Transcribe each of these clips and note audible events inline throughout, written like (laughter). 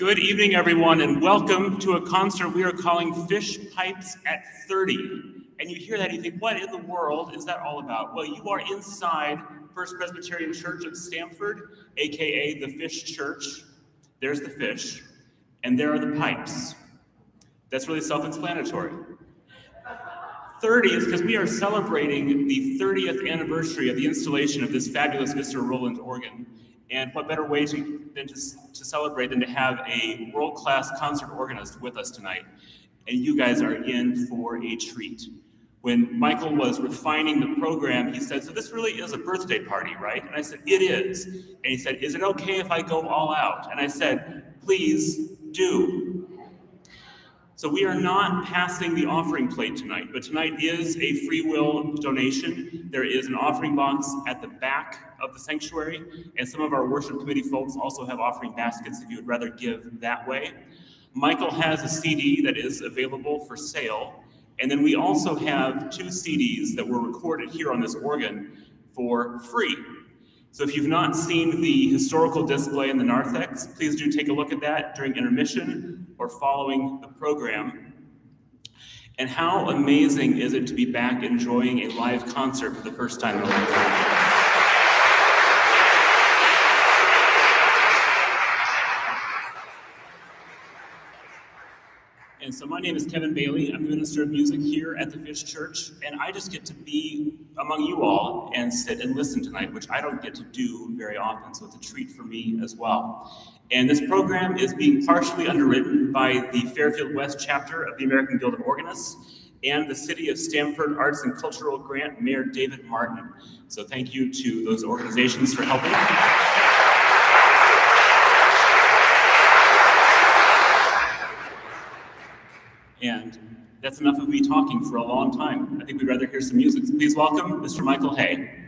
Good evening, everyone, and welcome to a concert we are calling Fish Pipes at 30. And you hear that, you think, what in the world is that all about? Well, you are inside First Presbyterian Church of Stamford, aka the Fish Church. There's the fish, and there are the pipes. That's really self explanatory. 30 is because we are celebrating the 30th anniversary of the installation of this fabulous Visser-Rowland organ. And what better way to, than to, to celebrate than to have a world class concert organist with us tonight? And you guys are in for a treat. When Michael was refining the program, he said, So this really is a birthday party, right? And I said, It is. And he said, Is it okay if I go all out? And I said, Please do. So we are not passing the offering plate tonight, but tonight is a free will donation. There is an offering box at the back of the sanctuary, and some of our worship committee folks also have offering baskets if you would rather give that way. Michael has a CD that is available for sale, and then we also have two CDs that were recorded here on this organ for free. So if you've not seen the historical display in the narthex, please do take a look at that during intermission or following the program. And how amazing is it to be back enjoying a live concert for the first time in a long time? And so my name is Kevin Bailey. I'm the minister of music here at the Fish Church, and I just get to be among you all and sit and listen tonight, which I don't get to do very often, so it's a treat for me as well. And this program is being partially underwritten by the Fairfield West chapter of the American Guild of Organists and the City of Stamford Arts and Cultural Grant Mayor David Martin. So thank you to those organizations for helping. And that's enough of me talking for a long time. I think we'd rather hear some music. So please welcome Mr. Michael Hey.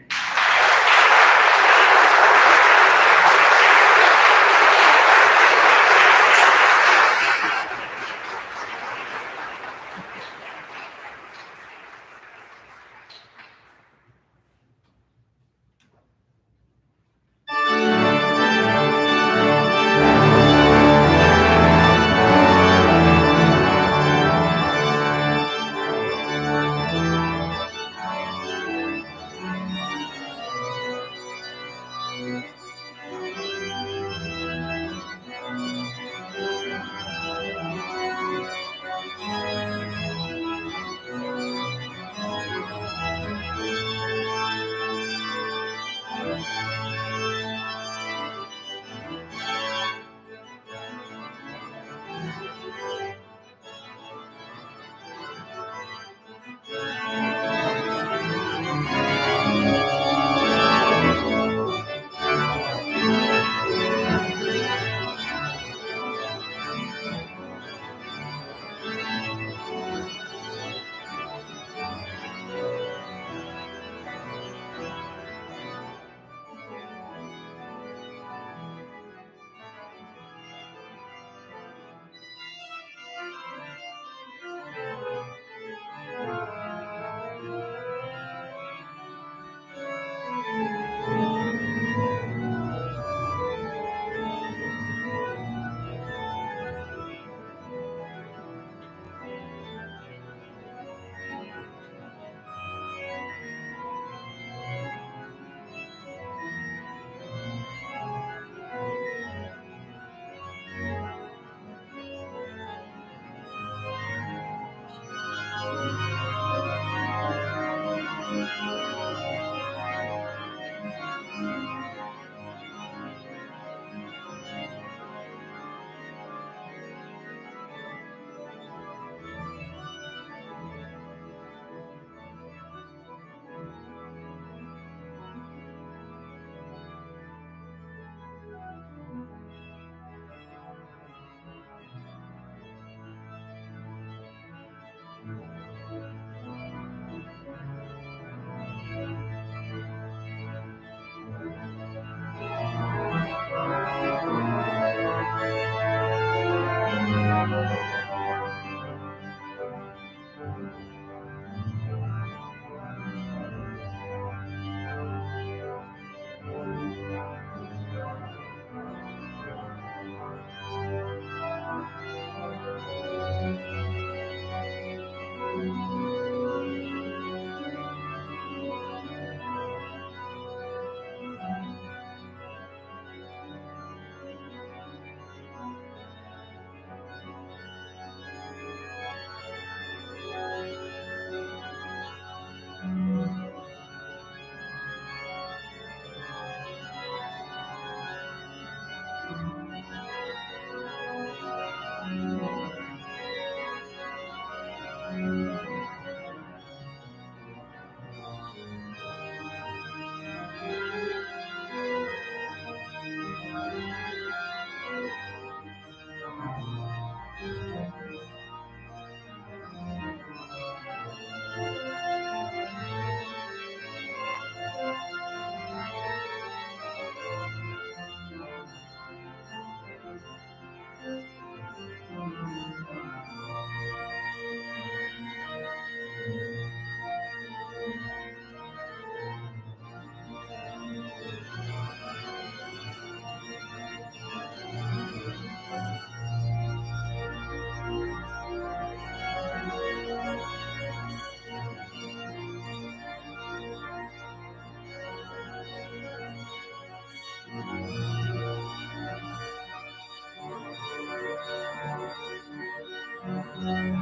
Thank.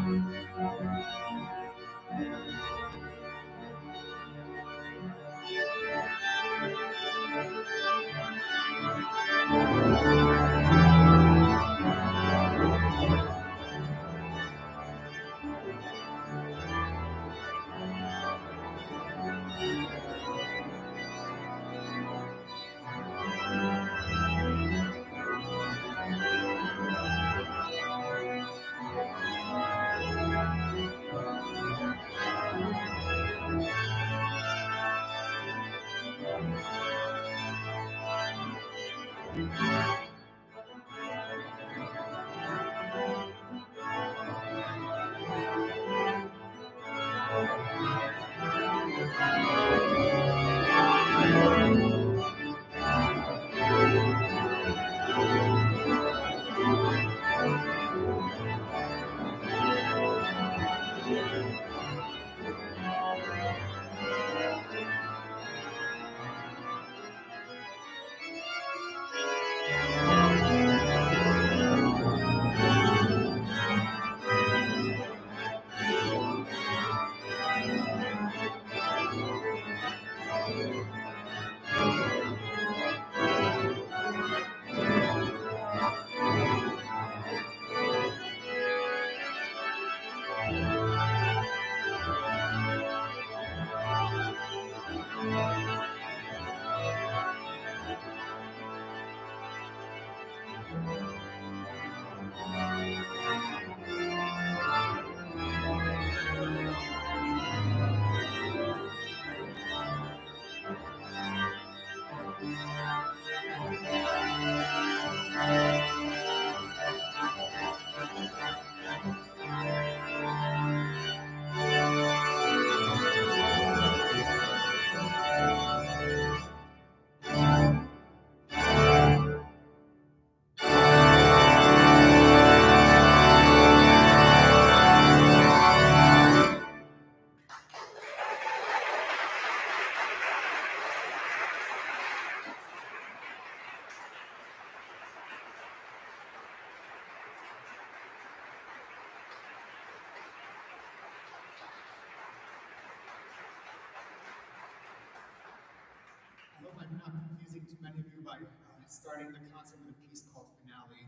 Starting the concert with a piece called Finale.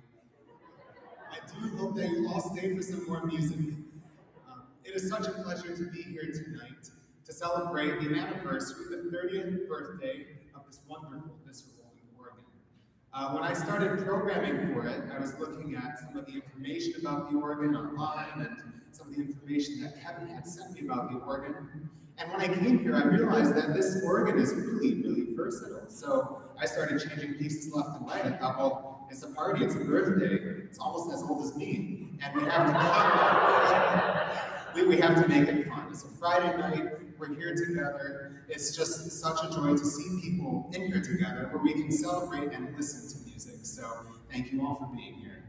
I do hope that you all stay for some more music. Um, it is such a pleasure to be here tonight to celebrate the anniversary, the 30th birthday of this wonderful Visser-Rowland organ. Uh, when I started programming for it, I was looking at some of the information about the organ online and some of the information that Kevin had sent me about the organ. And when I came here, I realized that this organ is really, really versatile. So I started changing pieces left and right. I thought, well, it's a party, it's a birthday, it's almost as old as me, and we have to we, we have to make it fun. It's a Friday night, we're here together. It's just such a joy to see people in here together where we can celebrate and listen to music. So thank you all for being here.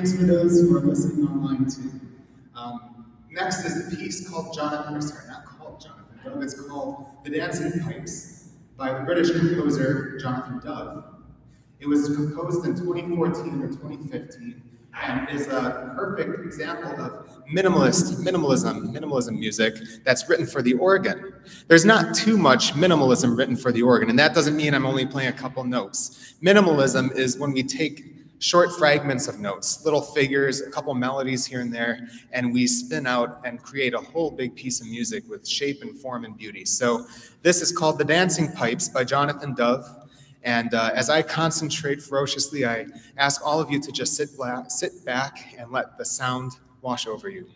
Thanks for those who are listening online too. Um, Next is a piece called Jonathan, or sorry, not called Jonathan Dove, it's called The Dancing Pipes by the British composer Jonathan Dove. It was composed in 2014 or 2015 and is a perfect example of minimalist minimalism minimalism music that's written for the organ there's not too much minimalism written for the organ and that doesn't mean i'm only playing a couple notes minimalism is when we take short fragments of notes, little figures, a couple melodies here and there, and we spin out and create a whole big piece of music with shape and form and beauty. So this is called The Dancing Pipes by Jonathan Dove. And uh, as I concentrate ferociously, I ask all of you to just sit, sit back and let the sound wash over you.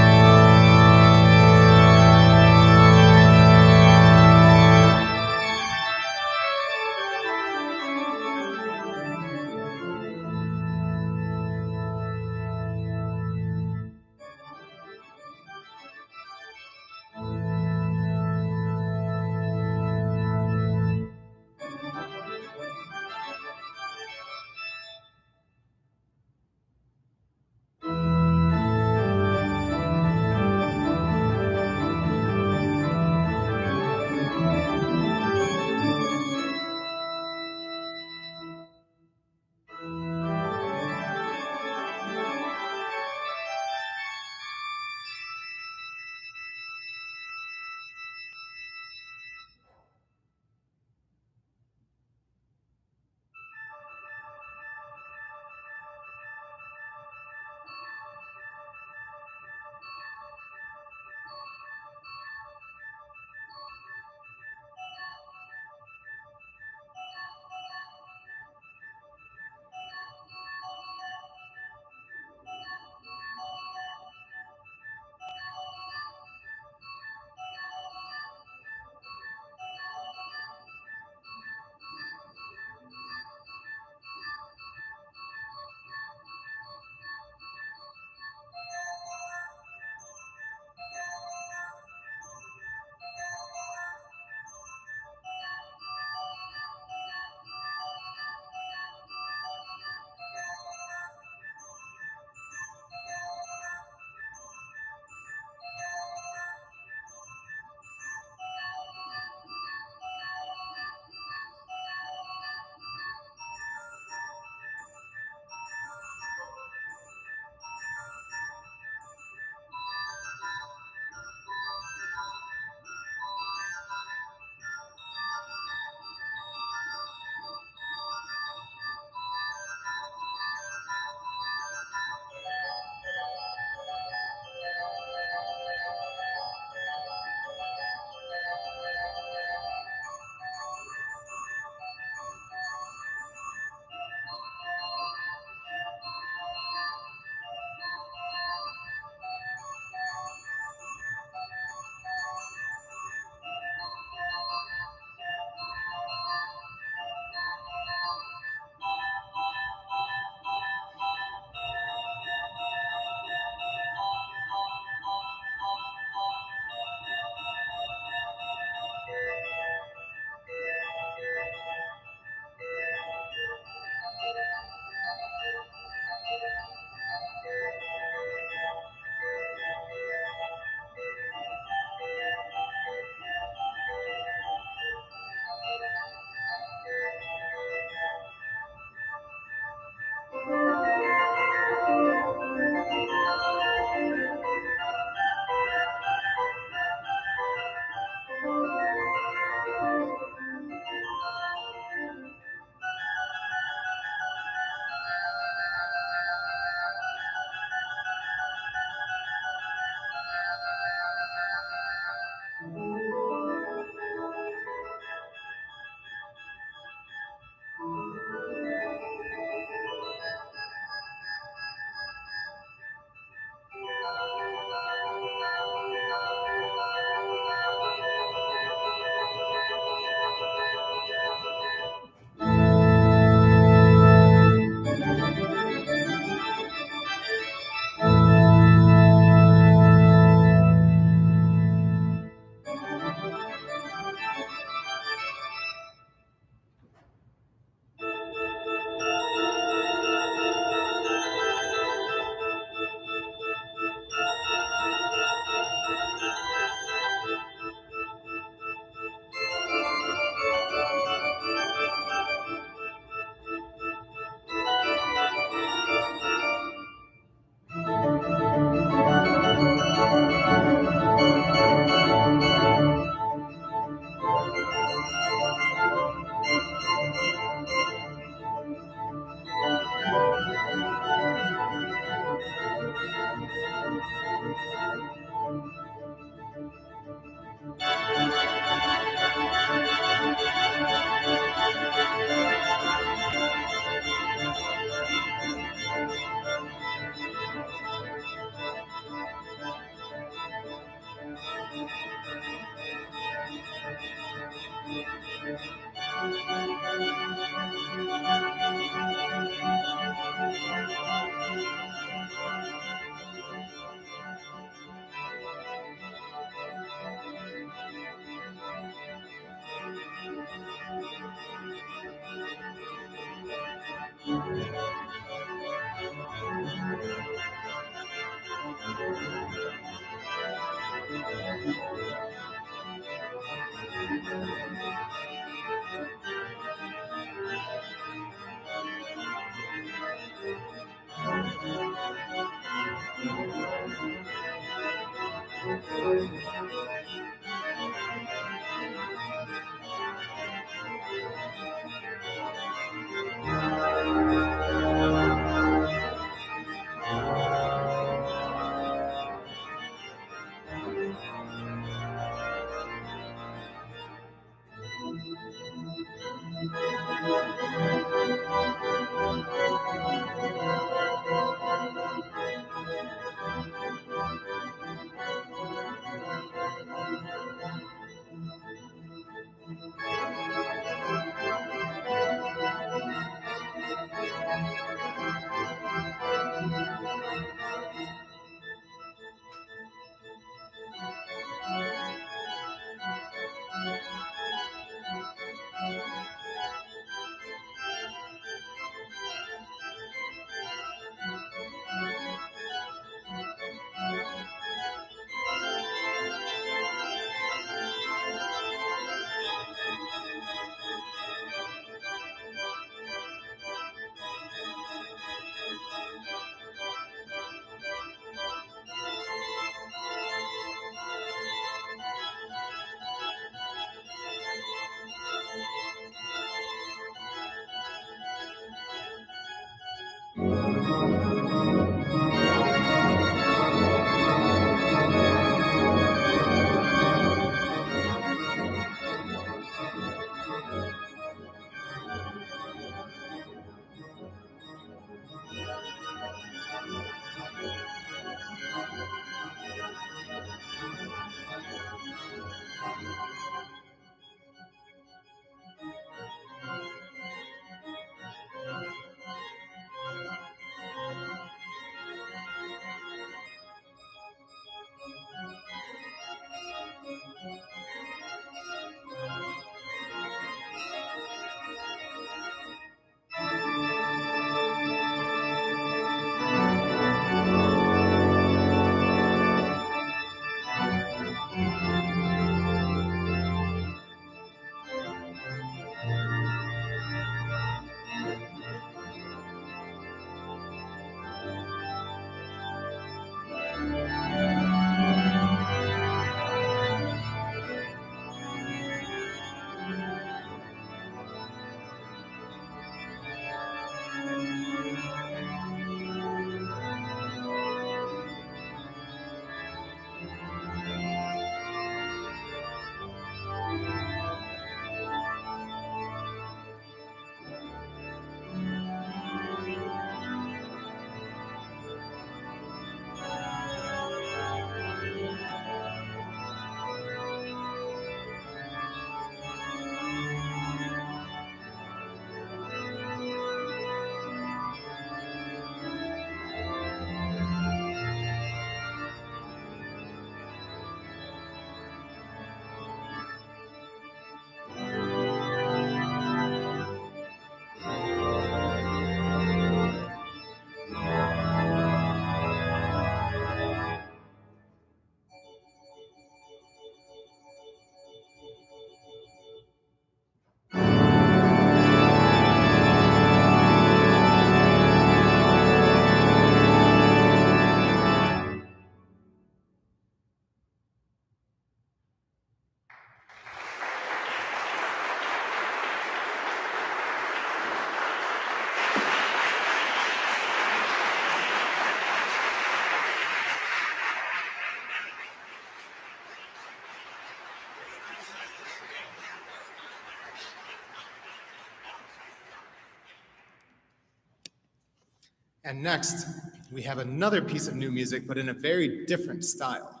And next, we have another piece of new music, but in a very different style.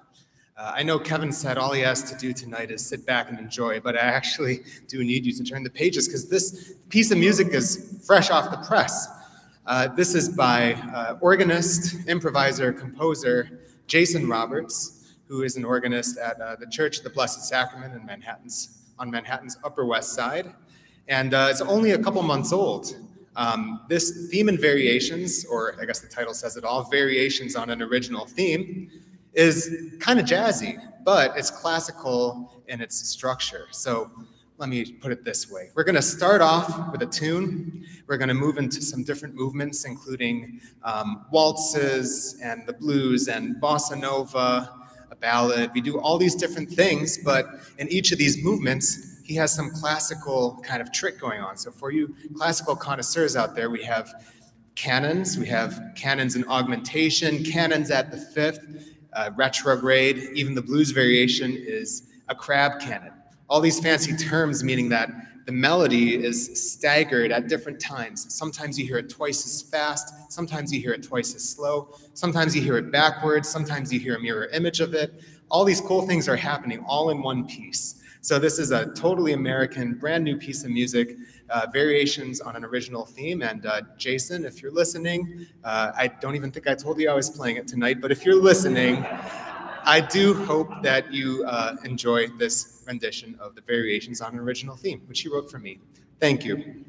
Uh, I know Kevin said all he has to do tonight is sit back and enjoy, but I actually (laughs) do need you to turn the pages because this piece of music is fresh off the press. Uh, this is by uh, organist, improviser, composer Jason Roberts, who is an organist at uh, the Church of the Blessed Sacrament in Manhattan's on Manhattan's Upper West Side, and uh, it's only a couple months old. Um, this theme and variations, or I guess the title says it all, variations on an original theme, is kind of jazzy, but it's classical in its structure. So let me put it this way. We're going to start off with a tune. We're going to move into some different movements, including um, waltzes and the blues and bossa nova, a ballad. We do all these different things, but in each of these movements, he has some classical kind of trick going on. So for you classical connoisseurs out there, we have canons, we have canons in augmentation, canons at the fifth, uh, retrograde, even the blues variation is a crab canon. All these fancy terms meaning that the melody is staggered at different times. Sometimes you hear it twice as fast, sometimes you hear it twice as slow, sometimes you hear it backwards, sometimes you hear a mirror image of it. All these cool things are happening all in one piece. So this is a totally American, brand new piece of music, uh, variations on an original theme. And uh, Jason, if you're listening, uh, I don't even think I told you I was playing it tonight, but if you're listening, I do hope that you uh, enjoy this rendition of the variations on an original theme, which he wrote for me. Thank you.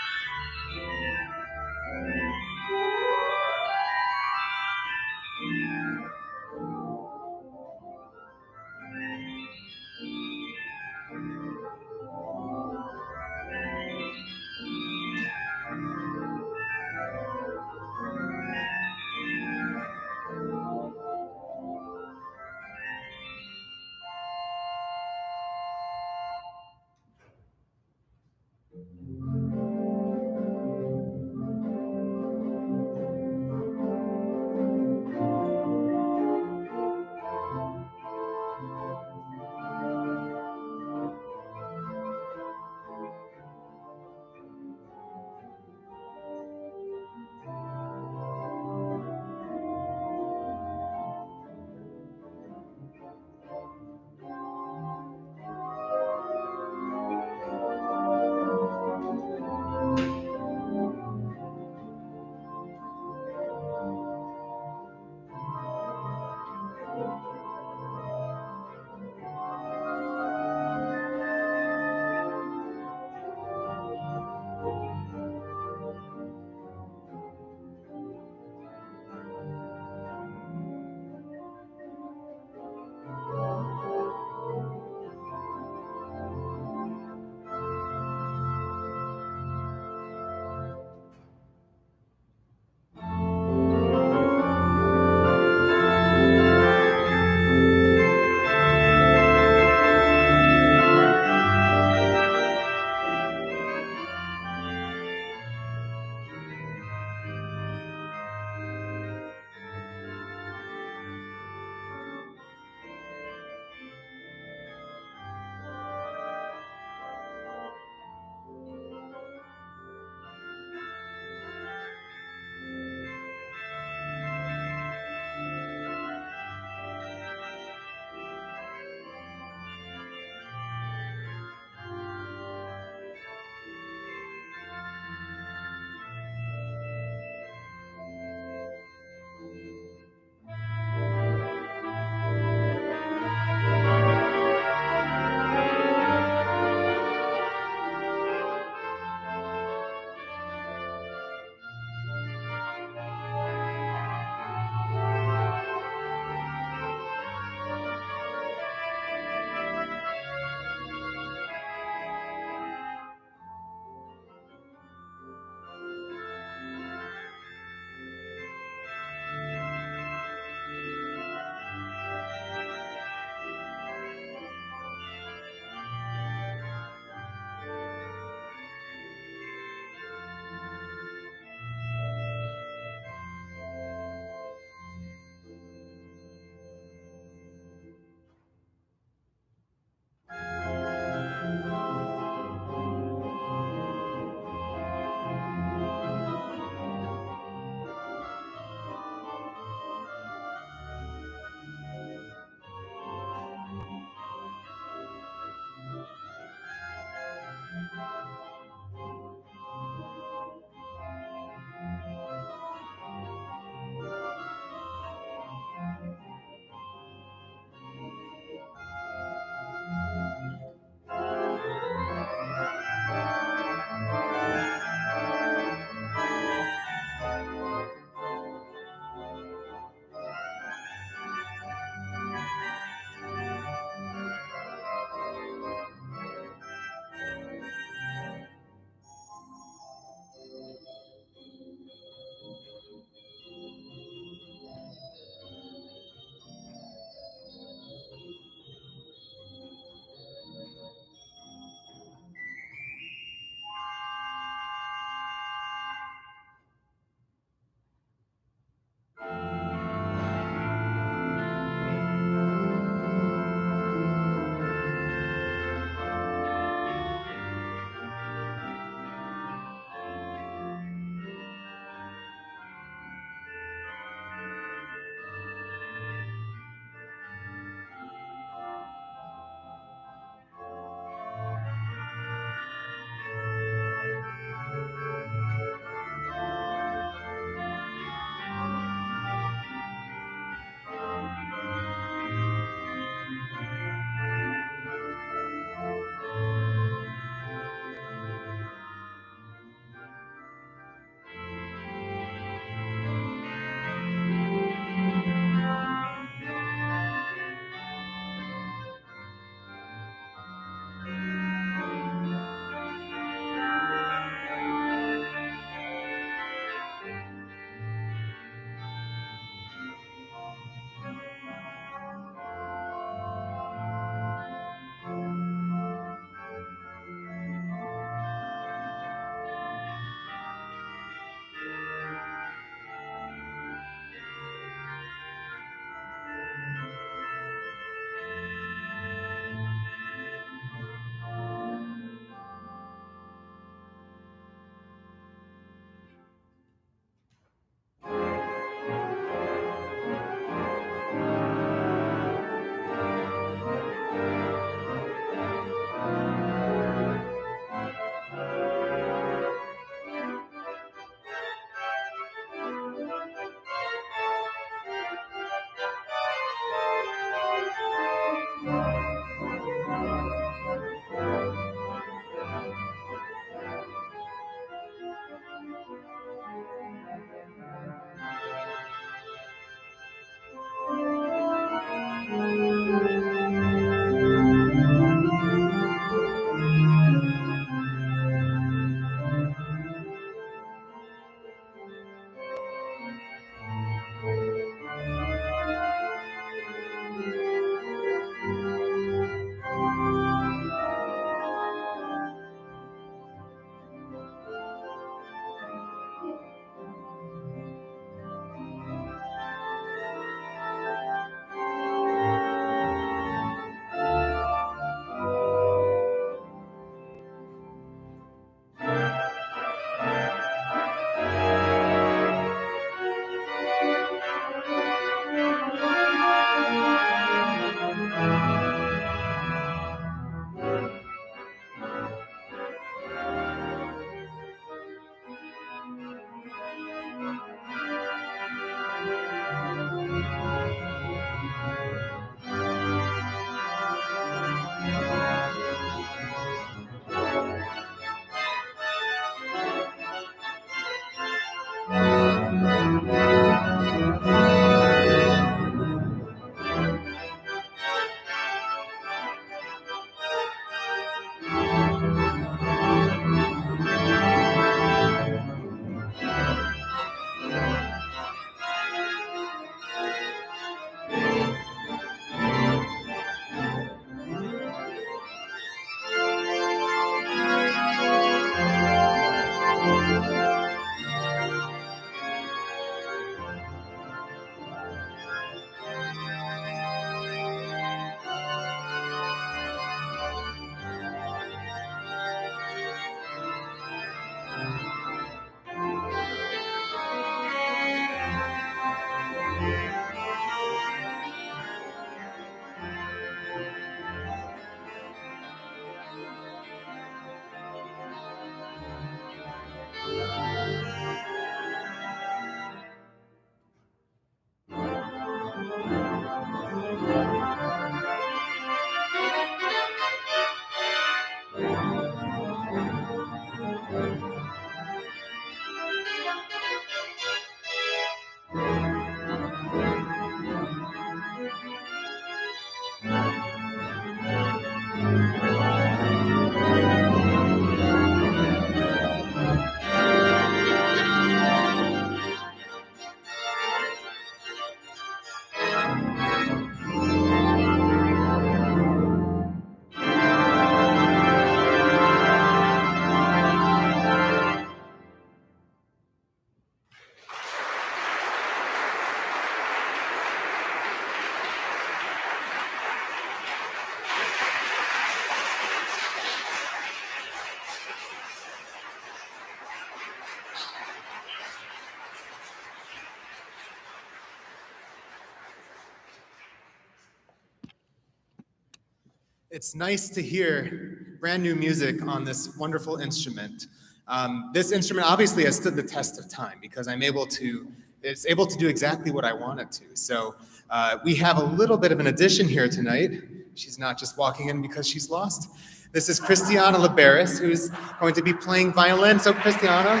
It's nice to hear brand new music on this wonderful instrument. Um, this instrument obviously has stood the test of time because I'm able to, it's able to do exactly what I want it to. So uh, we have a little bit of an addition here tonight. She's not just walking in because she's lost. This is Christiana Liberis, who's going to be playing violin. So Christiana, (laughs)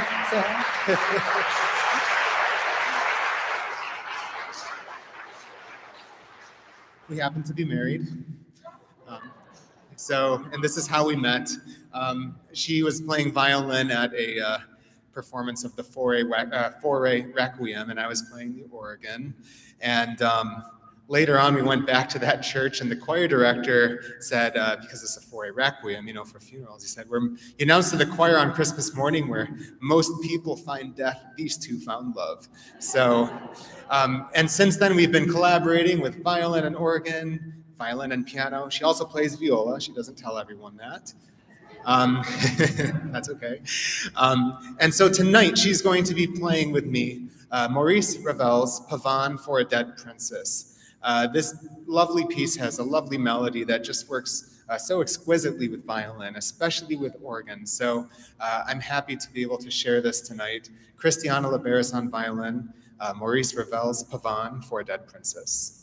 we happen to be married. So, and this is how we met. Um, she was playing violin at a uh, performance of the Fauré, uh, Fauré Requiem, and I was playing the organ. And um, later on, we went back to that church, and the choir director said, uh, because it's a Fauré Requiem, you know, for funerals, he said, We're, he announced to the choir on Christmas morning where most people find death, these two found love. So, um, and since then, we've been collaborating with violin and organ, violin and piano. She also plays viola. She doesn't tell everyone that. Um, (laughs) that's okay. Um, and so tonight, she's going to be playing with me uh, Maurice Ravel's Pavane for a Dead Princess. Uh, this lovely piece has a lovely melody that just works uh, so exquisitely with violin, especially with organ. So uh, I'm happy to be able to share this tonight. Christiana Liberis on violin, uh, Maurice Ravel's Pavane for a Dead Princess.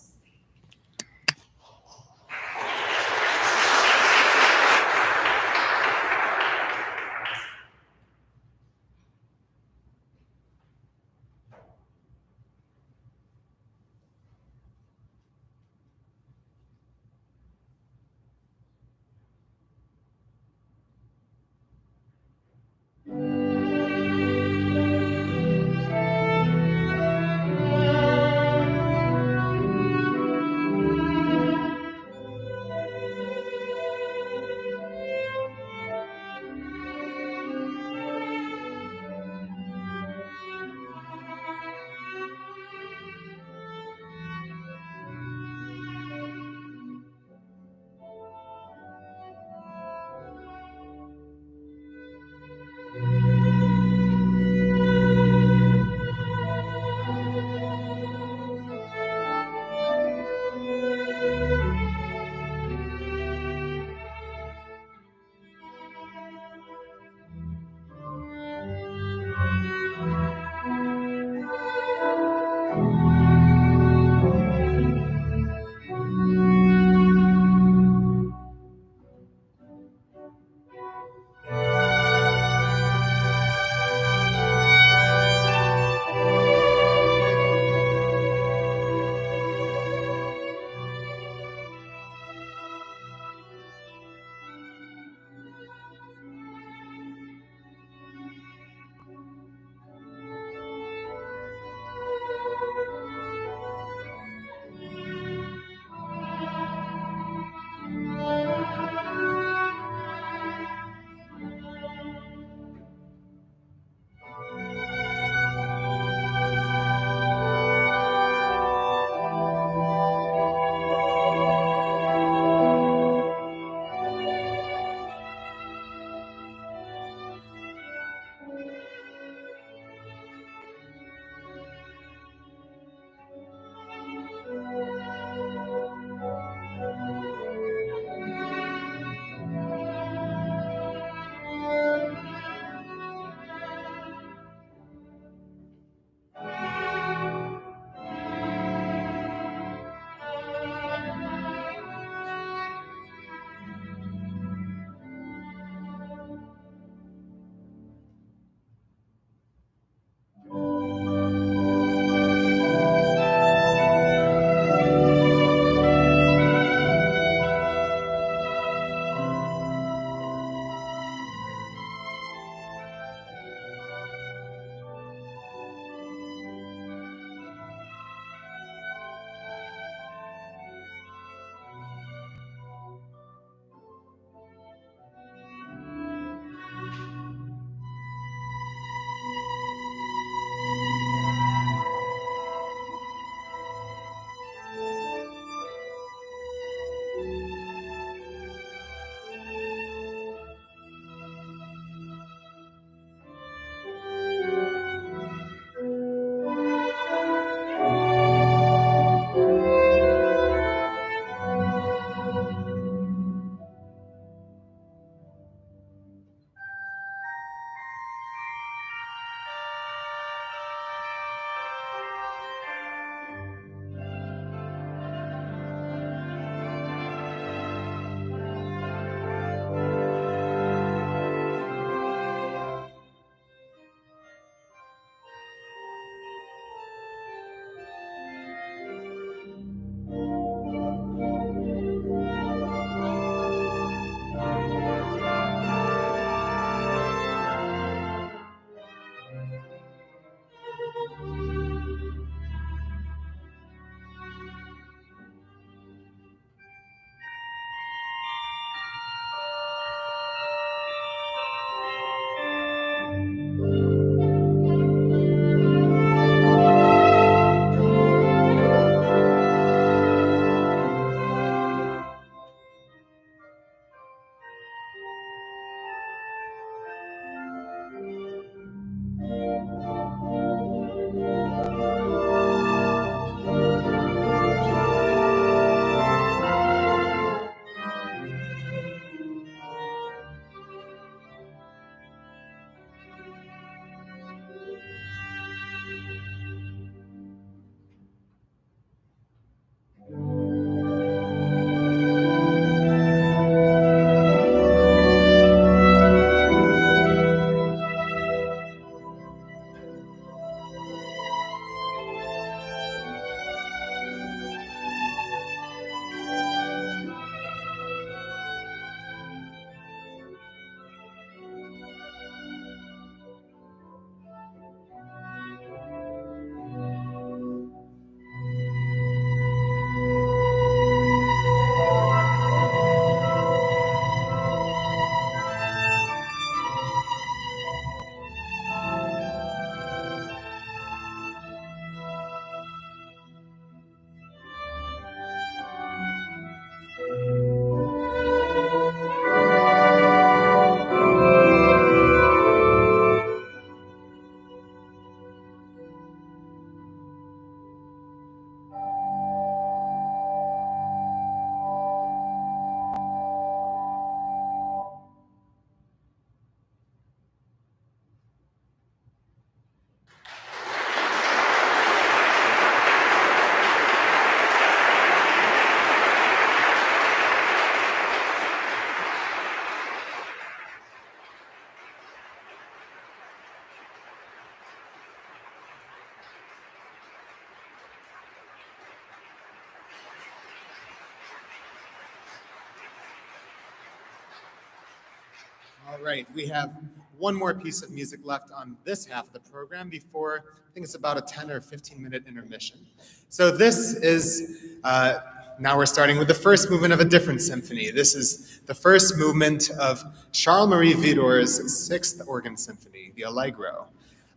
All right, we have one more piece of music left on this half of the program before I think it's about a 10 or 15 minute intermission. So this is, uh, now we're starting with the first movement of a different symphony. This is the first movement of Charles Marie Widor's Sixth Organ Symphony, the Allegro.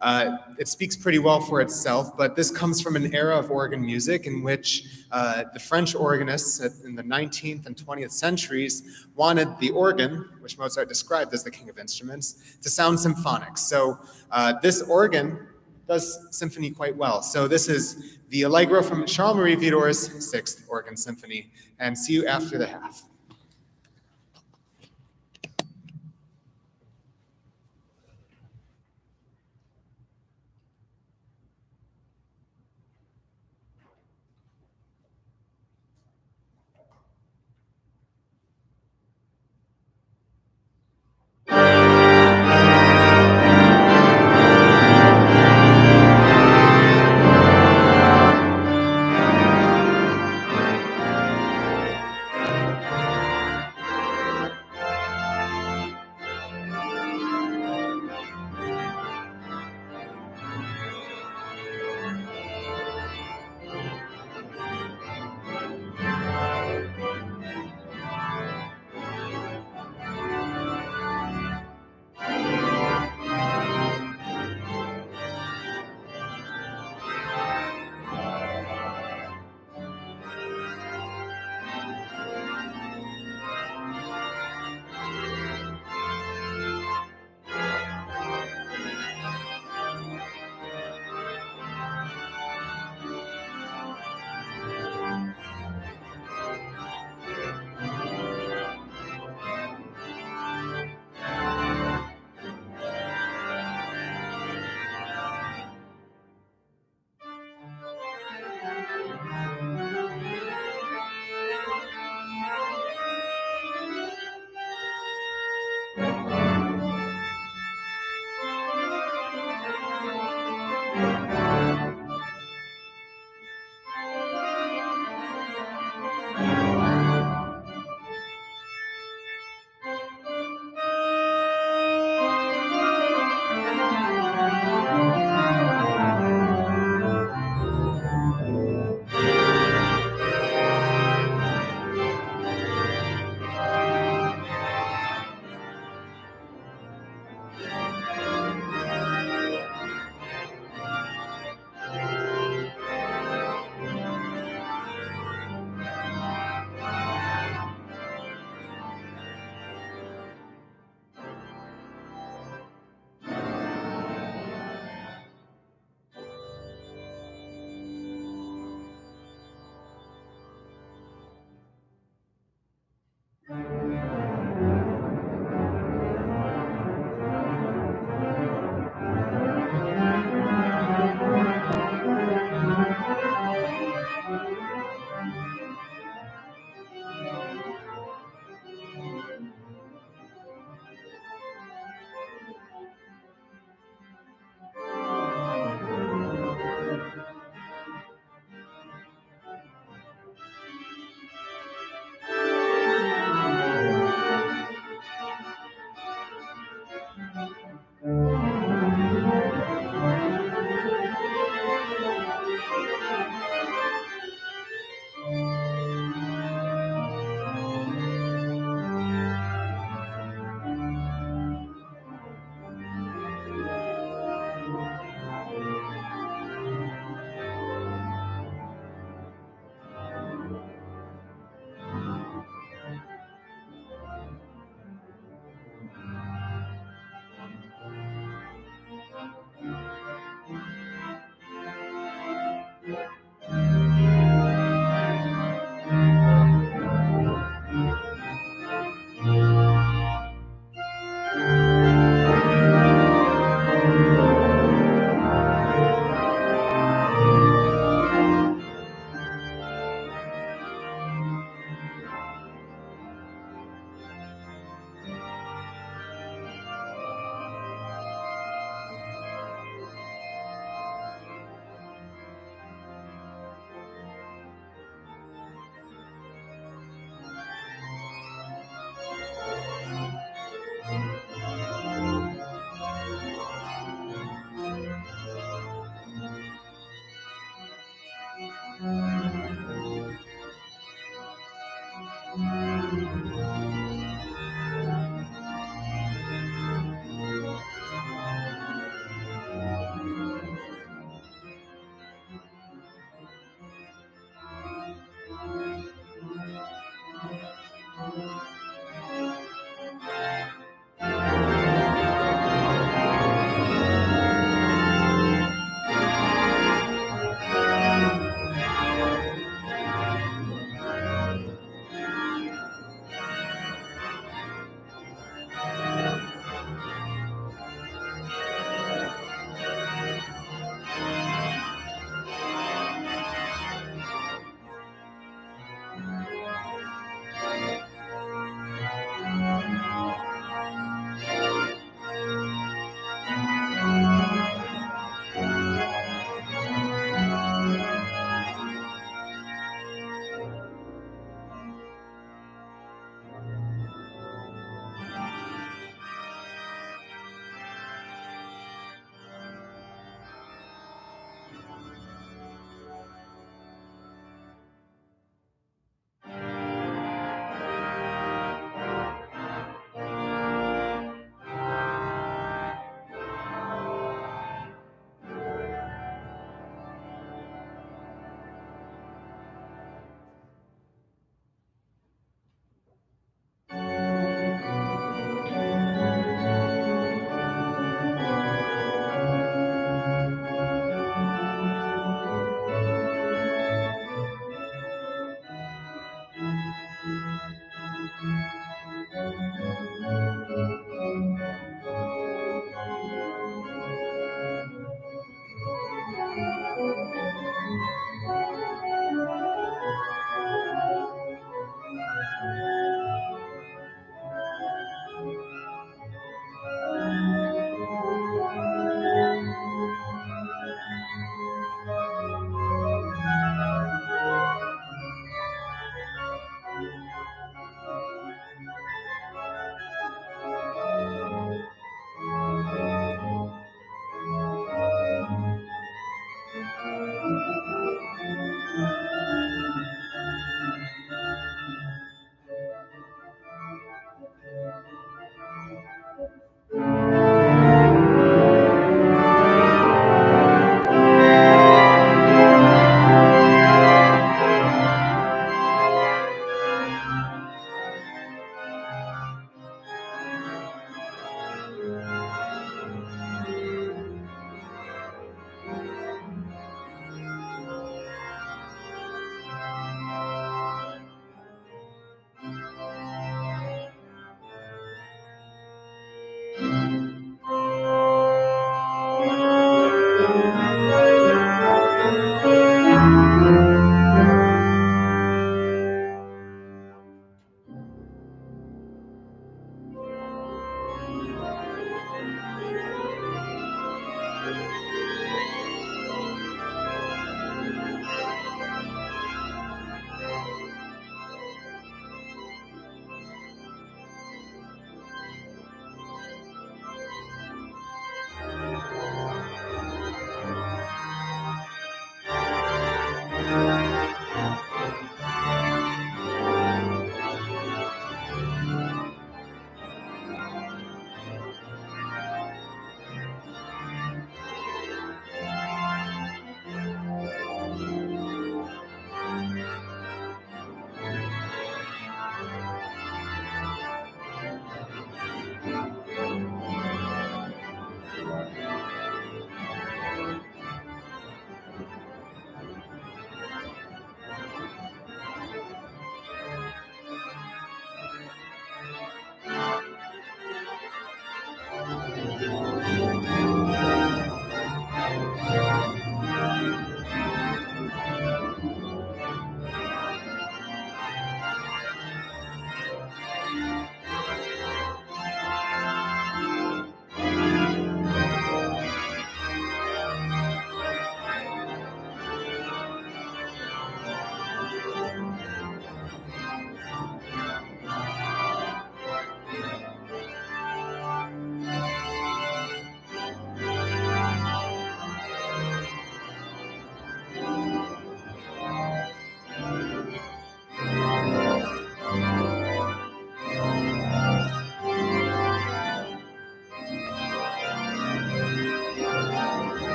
Uh, it speaks pretty well for itself, but this comes from an era of organ music in which uh, the French organists in the 19th and 20th centuries wanted the organ, which Mozart described as the king of instruments, to sound symphonic. So uh, this organ does symphony quite well. So this is the Allegro from Charles Marie Widor's Sixth Organ Symphony, and see you after the half.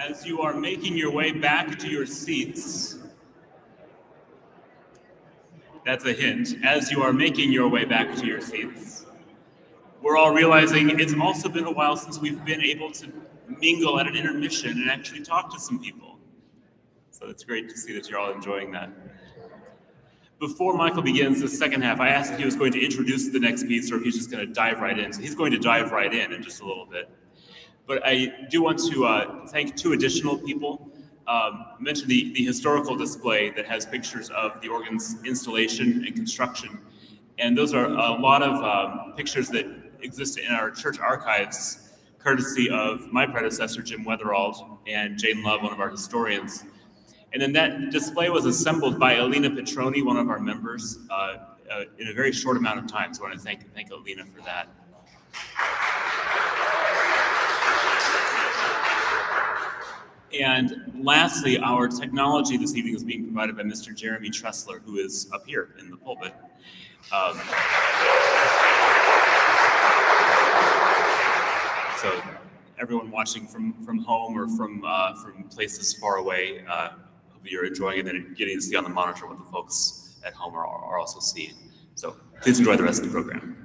As you are making your way back to your seats, that's a hint. As you are making your way back to your seats, we're all realizing it's also been a while since we've been able to mingle at an intermission and actually talk to some people. So it's great to see that you're all enjoying that. Before Michael begins the second half, I asked if he was going to introduce the next piece or if he's just going to dive right in. So he's going to dive right in in just a little bit. But I do want to uh, thank two additional people. Um, mentioned the, the historical display that has pictures of the organ's installation and construction. And those are a lot of um, pictures that exist in our church archives, courtesy of my predecessor, Jim Weatherald, and Jane Love, one of our historians. And then that display was assembled by Alina Petroni, one of our members, uh, uh, in a very short amount of time. So I want to thank, thank Alina for that. And lastly, our technology this evening is being provided by Mr. Jeremy Tressler, who is up here in the pulpit. Um, so everyone watching from, from home or from, uh, from places far away, uh, hope you're enjoying it and getting to see on the monitor what the folks at home are, are also seeing. So please enjoy the rest of the program.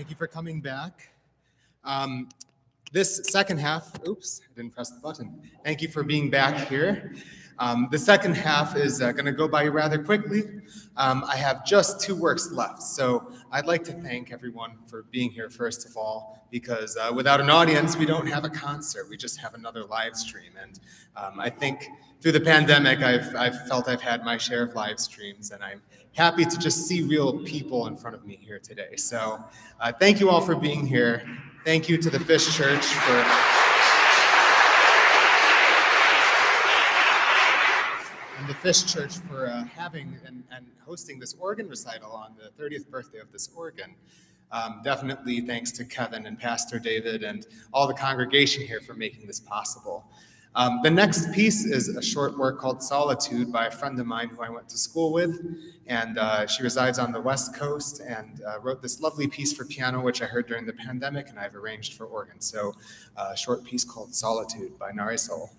Thank you for coming back. Um, this second half, oops, I didn't press the button. Thank you for being back here. Um, the second half is uh, going to go by rather quickly. Um, I have just two works left. So I'd like to thank everyone for being here, first of all, because uh, without an audience, we don't have a concert. We just have another live stream. And um, I think through the pandemic, I've, I've felt I've had my share of live streams, and I'm happy to just see real people in front of me here today. So uh, thank you all for being here. Thank you to the Fish Church for. The Fish Church for uh, having and, and, hosting this organ recital on the 30th birthday of this organ. Um, definitely thanks to Kevin and Pastor David and all the congregation here for making this possible. Um, the next piece is a short work called Solitude by a friend of mine who I went to school with. And uh, she resides on the West Coast and uh, wrote this lovely piece for piano, which I heard during the pandemic and I've arranged for organ. So, uh, a short piece called Solitude by Nari Soul.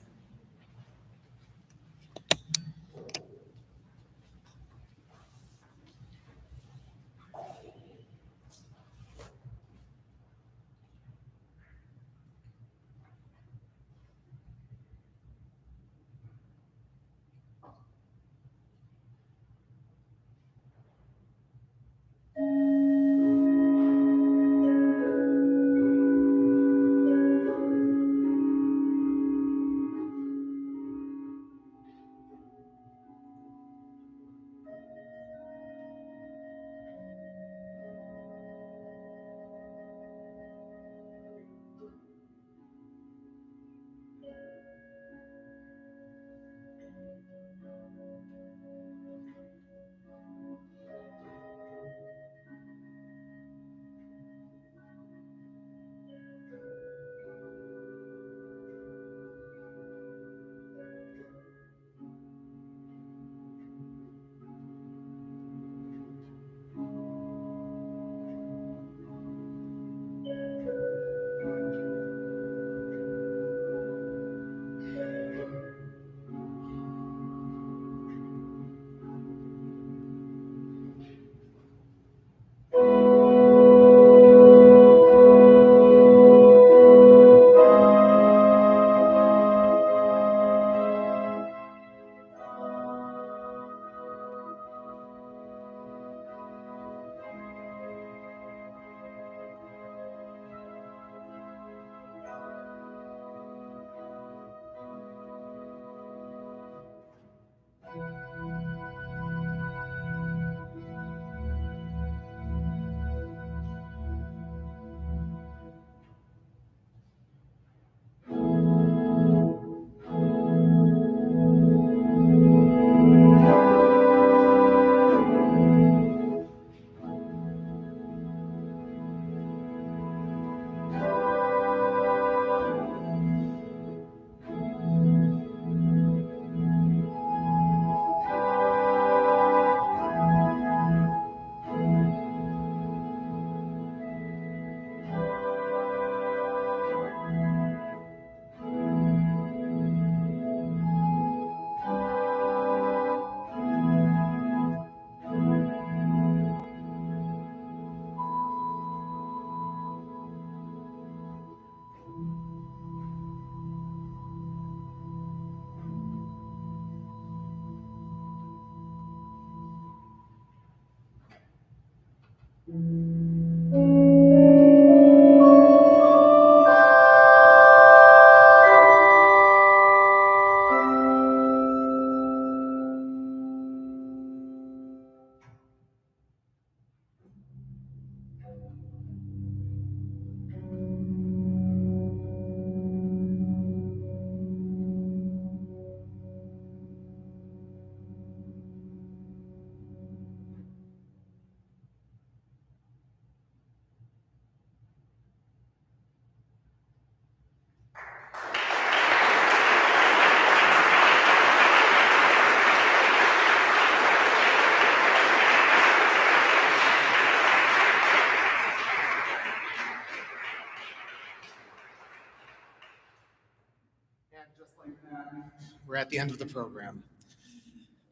The end of the program.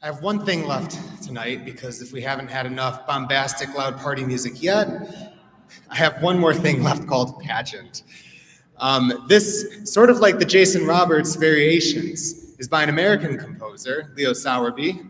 I have one thing left tonight because if we haven't had enough bombastic, loud party music yet, I have one more thing (laughs) left called pageant. Um, this, sort of like the Jason Roberts variations, is by an American composer, Leo Sowerby,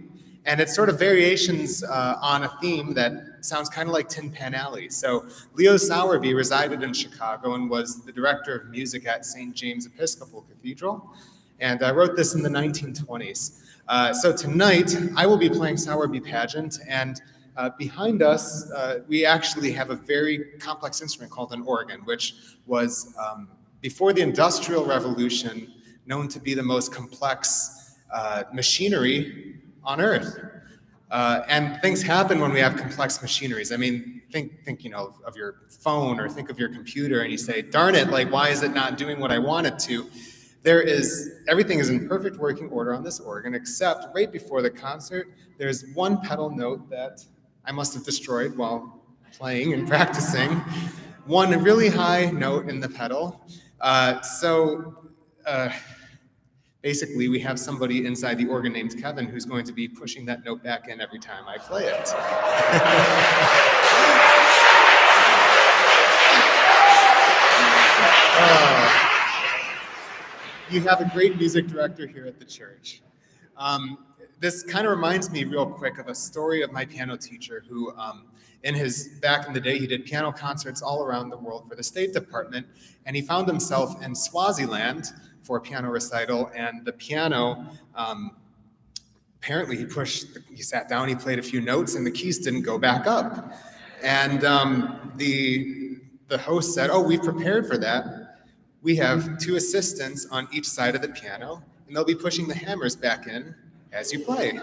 and it's sort of variations uh, on a theme that sounds kind of like Tin Pan Alley. So Leo Sowerby resided in Chicago and was the director of music at St. James Episcopal Cathedral, and I wrote this in the 1920s. Uh, so tonight, I will be playing Sowerby Pageant, and uh, behind us, uh, we actually have a very complex instrument called an organ, which was, um, before the Industrial Revolution, known to be the most complex uh, machinery on Earth. Uh, and things happen when we have complex machineries. I mean, think, think you know, of your phone or think of your computer and you say, darn it, like, why is it not doing what I want it to? There is, everything is in perfect working order on this organ, except right before the concert, there's one pedal note that I must have destroyed while playing and (laughs) practicing. One really high note in the pedal. Uh, so, uh, basically we have somebody inside the organ named Kevin who's going to be pushing that note back in every time I play it. (laughs) you have a great music director here at the church. Um, this kind of reminds me real quick of a story of my piano teacher who um, in his back in the day he did piano concerts all around the world for the state department and he found himself in swaziland for a piano recital, and the piano. Um, apparently, he pushed. He sat down. He played a few notes, and the keys didn't go back up. And um, the the host said, "Oh, we've prepared for that. We have two assistants on each side of the piano, and they'll be pushing the hammers back in as you play."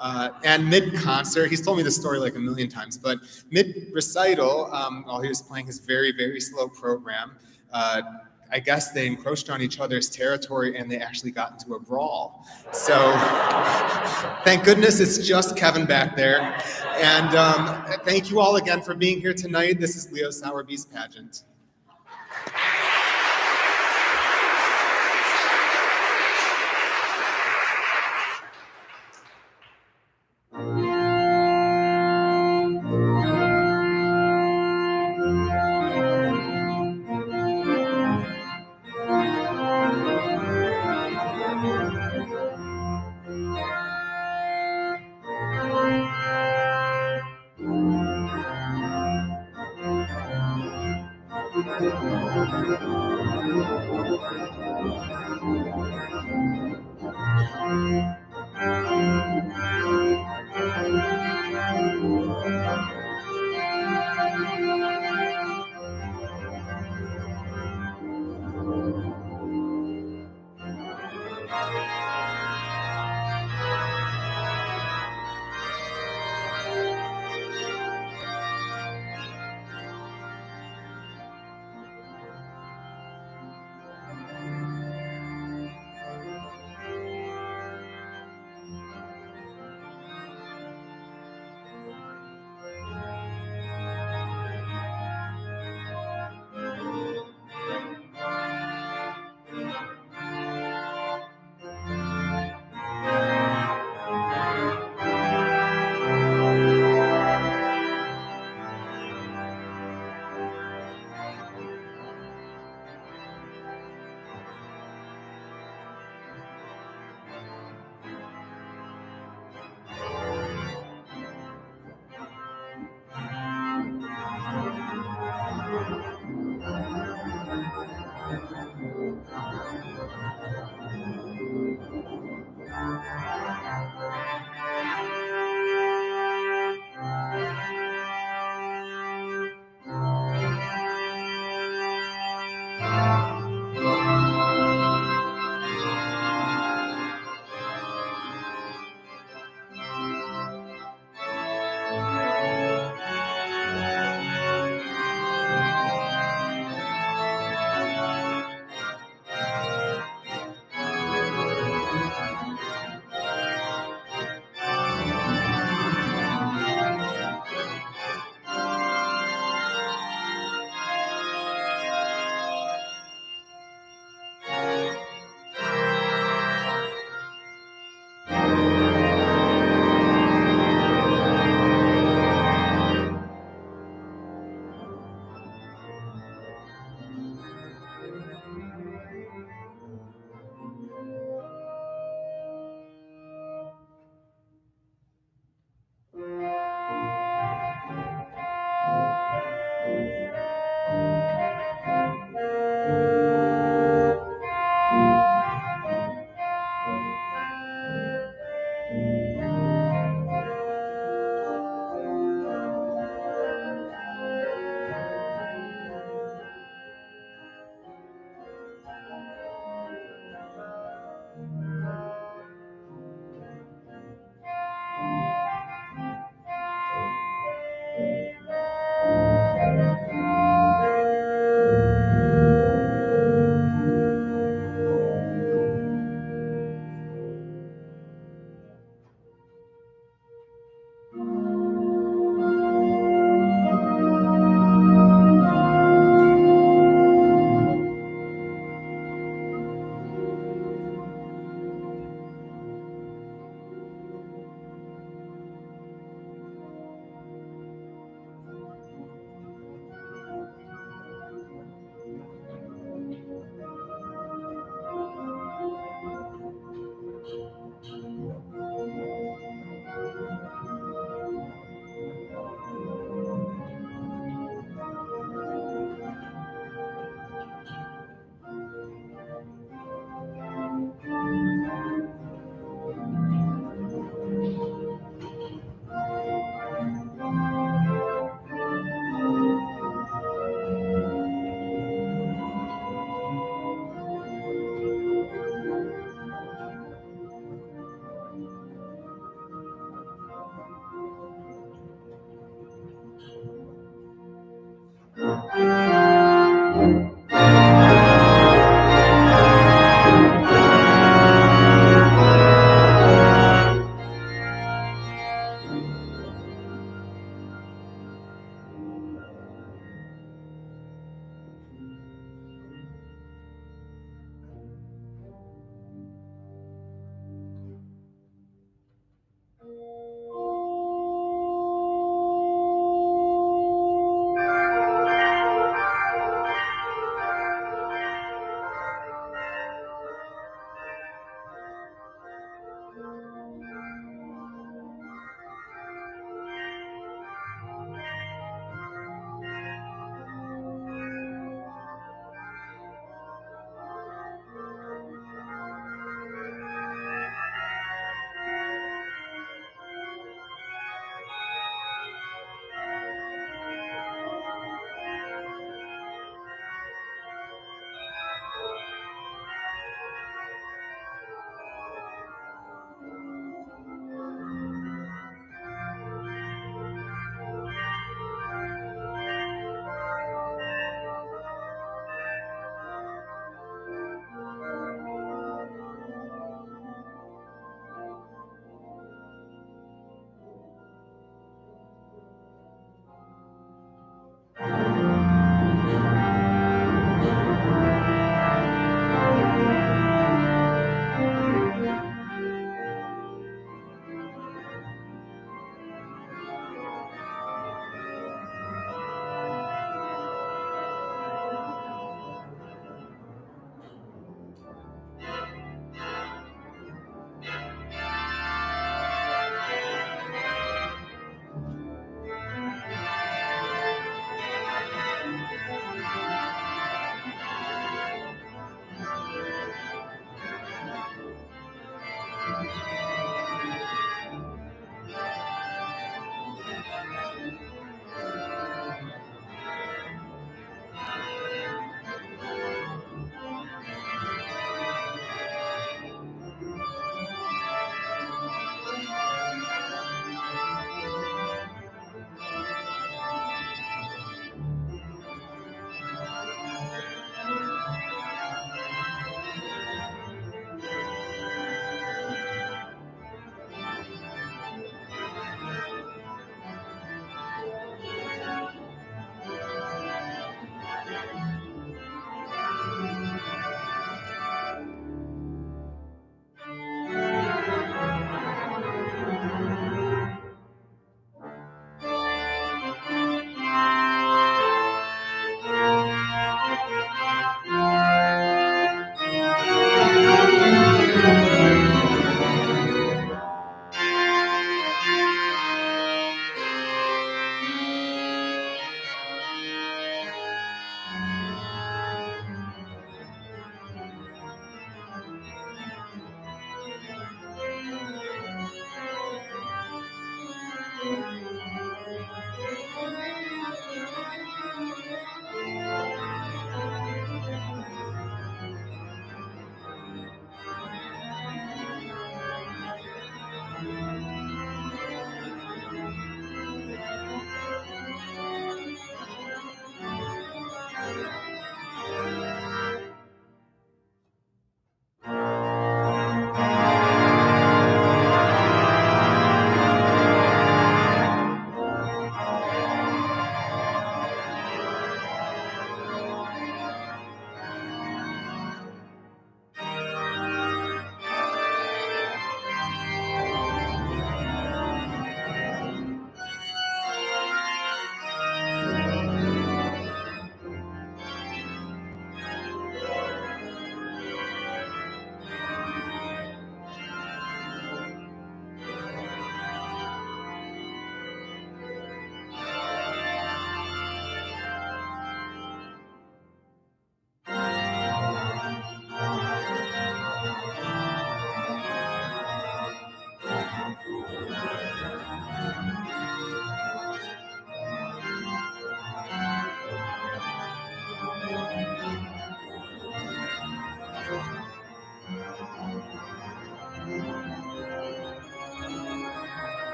Uh, and mid concert, he's told me this story like a million times, but mid recital, um, while he was playing his very, very slow program, uh, I guess they encroached on each other's territory and they actually got into a brawl. So (laughs) thank goodness it's just Kevin back there. And um, thank you all again for being here tonight. This is Leo Sowerby's pageant.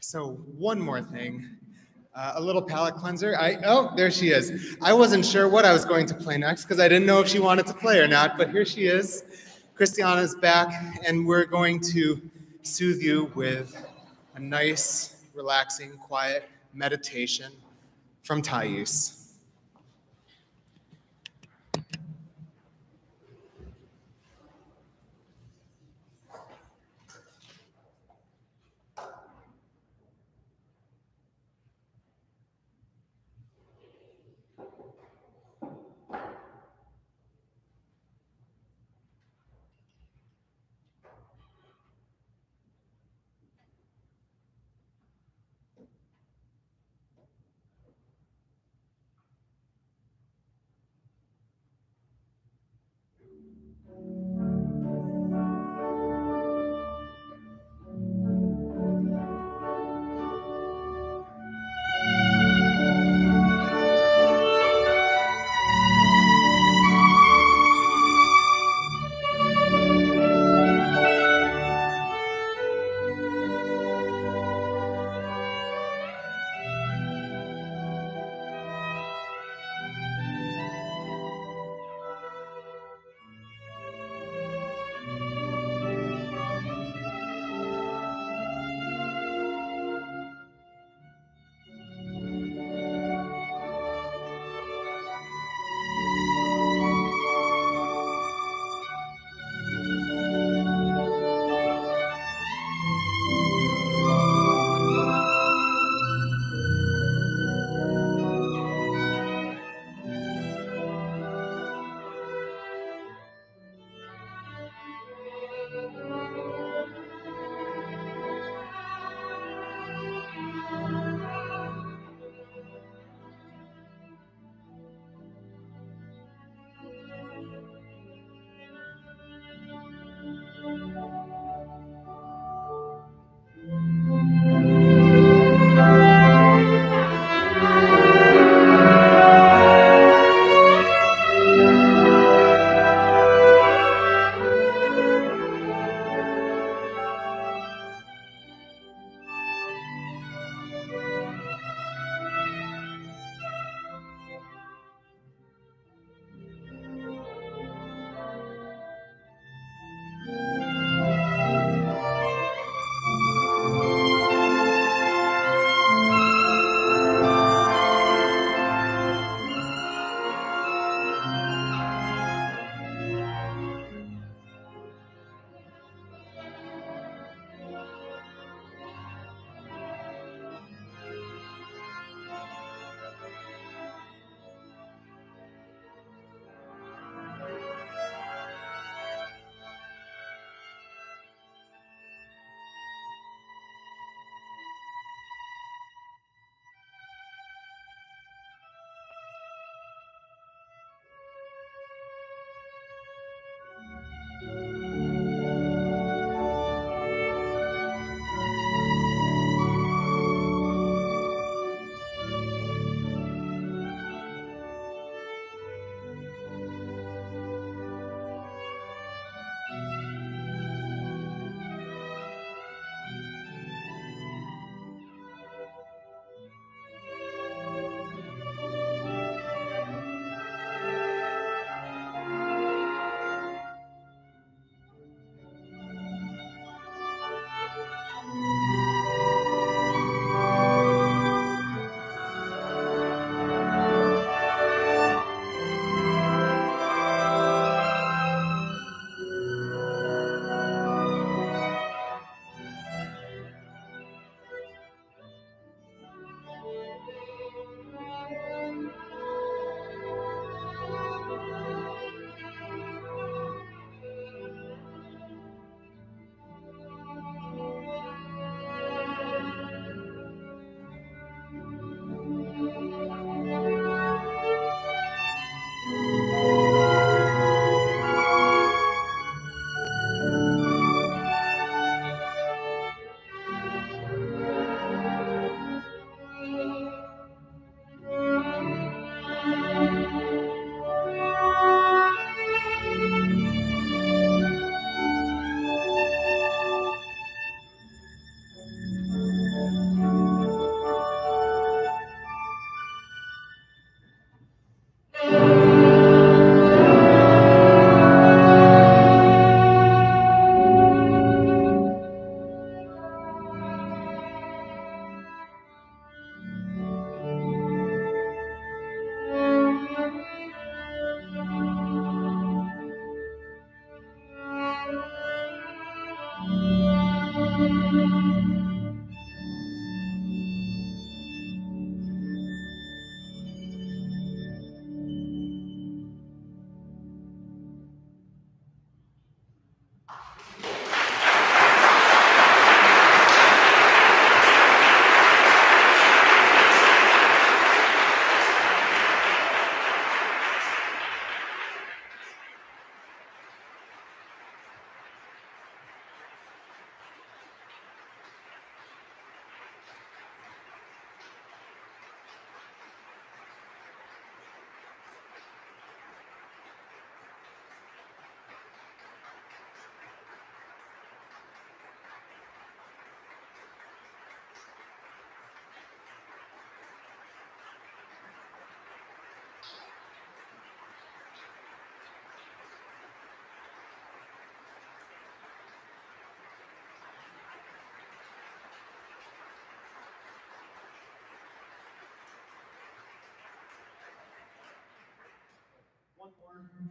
So one more thing, uh, a little palate cleanser. I oh there she is. I wasn't sure what I was going to play next because I didn't know if she wanted to play or not, but here she is. Christiana's back, and we're going to soothe you with a nice, relaxing, quiet meditation from Thais.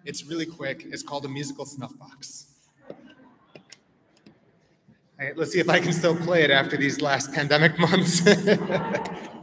It's really quick. It's called a musical snuff box. All right, let's see if I can still play it after these last pandemic months. (laughs)